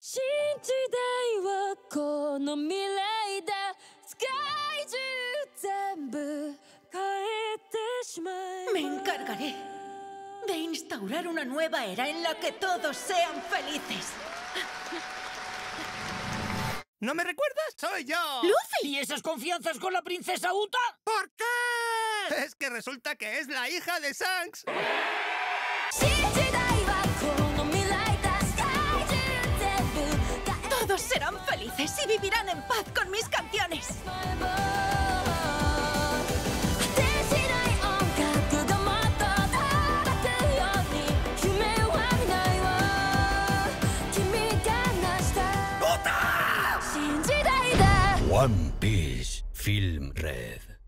新時代はこの未来だ世界中全部変えてしまえ Me encargaré de instaurar una nueva era en la que todos sean felices. ¿No me recuerdas? ¡Soy yo! ¡Luffy! ¿Y esas confianzas con la princesa Uta? ¿Por qué? Es que resulta que es la hija de Shanks. 新 serán felices y vivirán en paz con mis canciones. One Piece Film Red.